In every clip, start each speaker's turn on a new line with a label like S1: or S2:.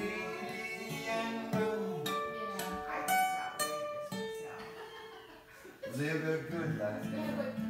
S1: Live a good life.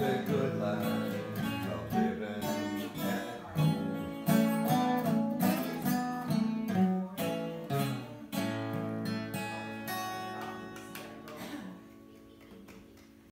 S1: a good life.